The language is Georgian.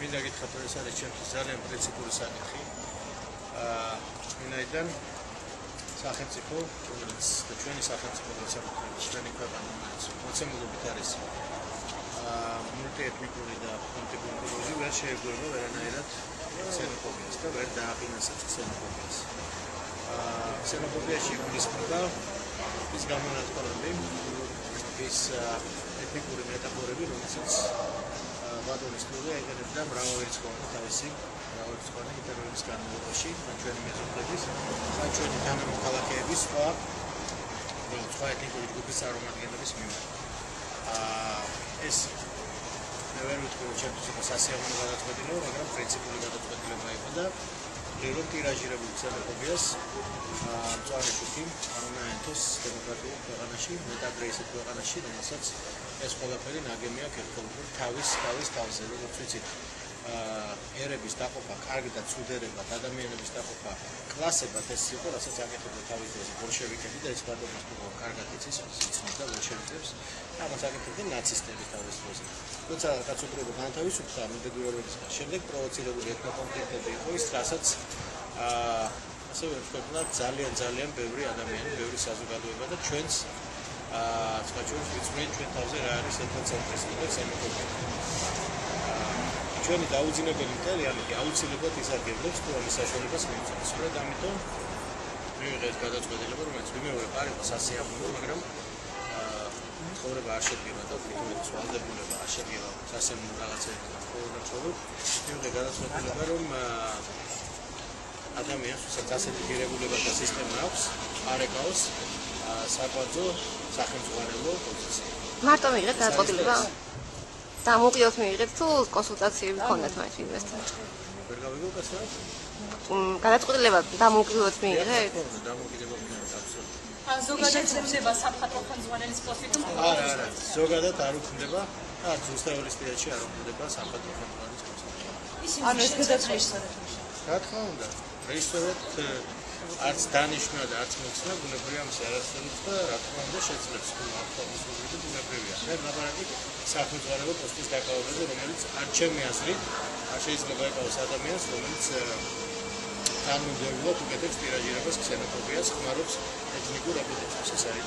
მინდა გითხრათ რომ ეს არის ჩემთვის ძალიან პრინციპული საკითხი. აა ვინაიდან სახელმწიფო, რომელიც და ჩვენი სახელმწიფო გასაკუთრებით ჩვენი ქვეყანა, რომელიც მოცემულობით არის აა მულტიეთნიკური და კონტინენტალური ვერ შეეგუება ვერანაირად ქსენოფობიას და ვერ დააფინანსებს ქსენოფობიას. აა ქსენოფობიაში გულისხმობა ის გამონათქორები, ის ეთნიკური მეტაფორები, რომელსაც ბატონის სტუდია ეგენებდა მრავალრიცხოვანი თავისი მრავალრიცხოვანი ინტერვიუების განმავლობაში ჩვენი მეზობლების და ჩვენი თანამოქალაქეების სხვა სხვა ეთნიკური ჯგუფის წარმომადგენლების მიმართ. აა ეს მე ვერ ვიტყვი რომ ჩემთვის იყო სასიამოვნო გადაწყვეტილება, მაგრამ პრინციპული გადაწყვეტილება იყო და რომ ტირაჟირებული ქსენოფობიას მწვანე შუქი არანაერთოს დემოკრატიულ ქვეყანაში, მეტადრე ისეთ ქვეყანაში, რომელსაც ეს ყველაფერი ნაგებია ქერთულურ თავის თავის თავზე, როგორც ვიცით. ერების დაყოფა, კარგი და ცუდერება, ადამიანების დაყოფა კლასებად ეს იყო, რასაც აკეთებდა თავის დროზე ბოლშევიკები და ეს ბატონოს თუ კარგად იცის, იცნობდა ბოლშევიკებს. ამას აკეთებდა ნაცისტები თავის დროზე. თუმცა კაცობრიობა განთავისუფლდა მემკვიდრეობის შემდეგ პროვოცირებული ეთნოკონფლიქტები იყო ის, რასაც აა ასე ვთქვათ, ძალიან ძალიან ბევრი ადამიანი, ბევრი საზოგადოება და ჩვენც აა სხვა ჩვენს ვიცმენ ჩვენ თავზე რა არის ეთნოცენტრისტი და სემიტური ჩვენი დაუძინებელი მტერიალი კი აუცილებლად ისარგებლებს თუ ამის საშუალებას მიიღებს. სწორედ ამიტომ მიიღეს გადაწყვეტილება, რომელიც მიმეორე პარიყო სასიამოვნო, მაგრამ ცხოვრება არ შეგვივა და ფიქრობთ სვალდებულება არ შეგვივა სასიამოვნო რაღაცები ხოლმე ცხოვრობ. მიიღე გადაწყვეტილება, რომ ადამიანს ვისაც ასეთი ღირებულება და სისტემა აქვს, არ ეკავს საკვაძო სახელმწიფო პოზიცია. მარტო მიიღეთ გადაწყვეტილება? დამოუკიდებლად მიიღეთ თუ კონსულტაციები ქონდათ მაინც ინვესტორ? ვერ გავიგო კაცო? გადაწყვეტილება მიიღეთ? დამოუკიდებლად მიიღეთ აბსოლუტურად. ან ზოგადად შეიძლება საფხატო ხელმძღვანელის პოსტი თუ არა არა ზოგადად არ უქმდება არ ზუსტაველისტიაში არ უქმდება საფხატო ხელმძღვანელის პოსტი. ანუ ეს გადაწყვეტილება რა თქმა უნდა რეჟისორად არც დანიშნა და არც მოხსნა ბუნებრივია ამის არასწორებს და რა თქმა უნდა შეძლებს თუ ავტომატურად და ბუნებრივია. მე ნაბარაკი სახელმწიფო პოსტის დაკავებაზე, რომელიც არ ჩემი აზრით არ შეიძლება ეკავოს ადამიანს, რომელიც თანმიმდევრულად უკეთებს ტირაჟირებას ქსენოფობიას, ხმარობს ეთნიკურ აპიტეტებს. ეს არის